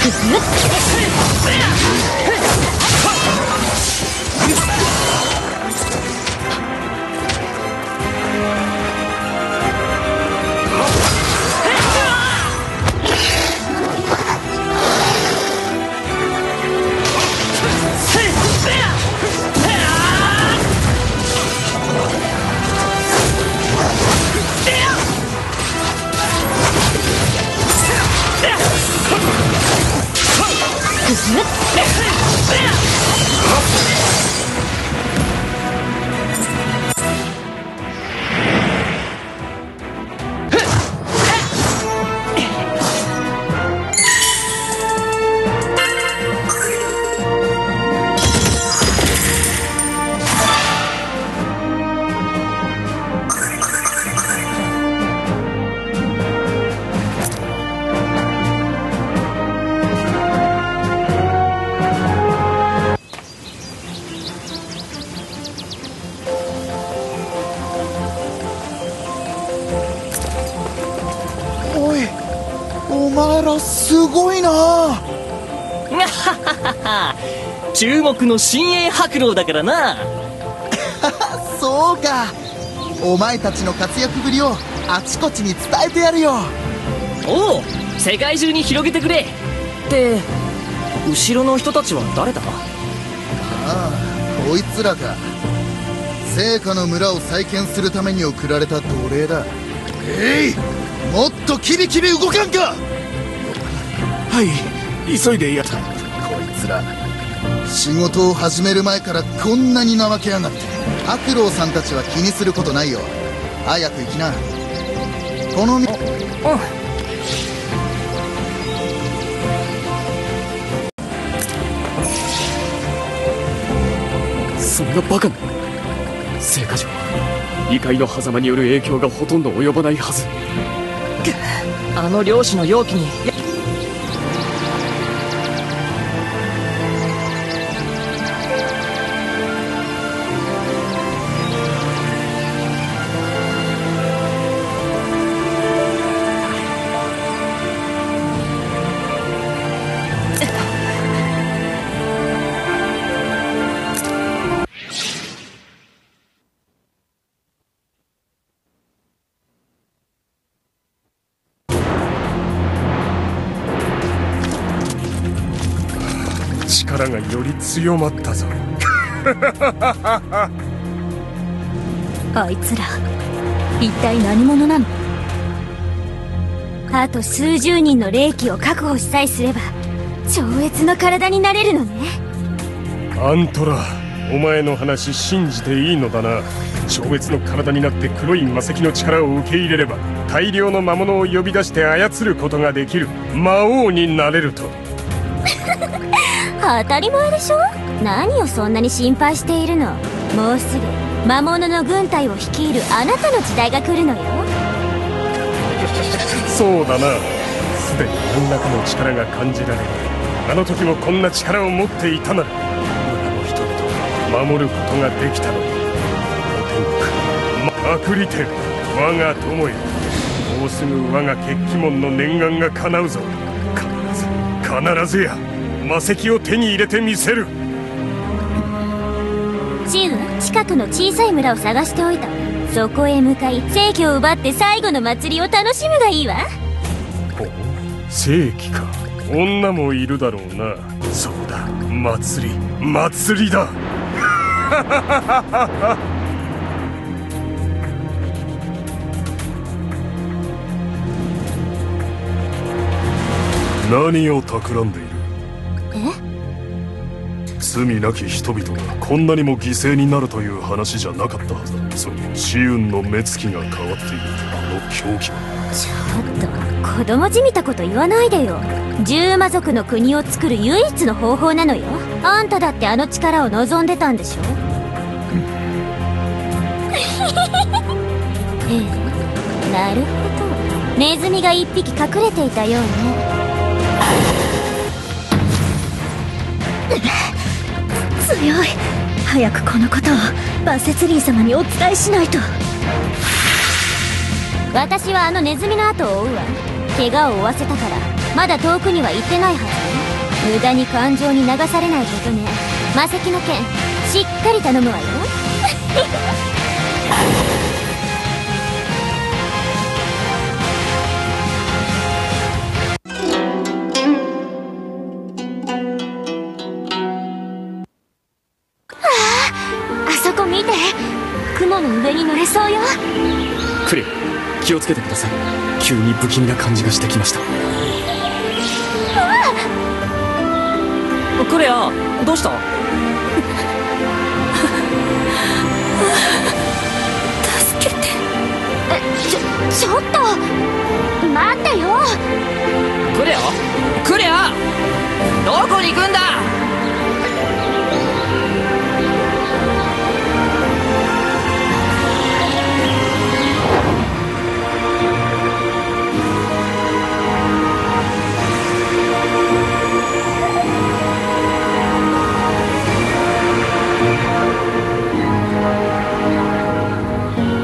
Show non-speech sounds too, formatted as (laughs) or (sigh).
ちょっと待って!すごいな。(laughs) 注目の新鋭白狼だからな。(laughs) そうか。お前たちの活躍ぶりをあちこちに伝えてやるよ。おお世界中に広げてくれ。って後ろの人たちは誰だ？ああこいつらか。聖火の村を再建するために送られた奴隷だ。えいもっとキビキビ動かんかはい急いでやった。こいつら仕事を始める前からこんなに怠けやがって。白老さんたちは気にすることないよ。早く行きな。このみうんそんなバカな聖火城。異界の狭間による影響がほとんど及ばないはず。あの漁師の容器に力がより強まったぞ。あいつら一体何者なの？あと数十人の霊気を確保しさえすれば超越の体になれるのね。アントラお前の話信じていいのだな。超越の体になって黒い魔石の力を受け入れれば大量の魔物を呼び出して操ることができる魔王になれると当たり前でしょ？何をそんなに心配しているの？もうすぐ魔物の軍隊を率いるあなたの時代が来るのよ。そうだな。すでに何らかの力が感じられる。あの時もこんな力を持っていたなら村の人々を守ることができたの。にお天国まくり天我が友よ。もうすぐ我が決起門の念願が叶うぞ。必ずや魔石を手に入れてみせる。チウ近くの小さい村を探しておいた。そこへ向かい正規を奪って最後の祭りを楽しむがいいわ。正規か。女もいるだろうな。そうだ。祭り。祭りだ (laughs) 何を企んでいる？え罪なき人々がこんなにも犠牲になるという話じゃなかったはずだ。その紫雲の目つきが変わっている。あの狂気。はちょっと子供じみたこと言わないでよ。十魔族の国を作る唯一の方法なのよ。あんただってあの力を望んでたんでしょ？(laughs) ええ。なるほど。ネズミが一匹隠れていたようね強い。早くこのことをバセツリー様にお伝えしないと。私はあのネズミの後を追うわ。怪我を負わせたから。まだ遠くには行ってないはずよ無駄に感情に流されないことね。魔石の剣しっかり頼むわよ。クレア気をつけてください。急に不気味な感じがしてきました。クレアどうした？助けて。えちょちょっと。待ってよ。クレアクレアどこに行くんだ？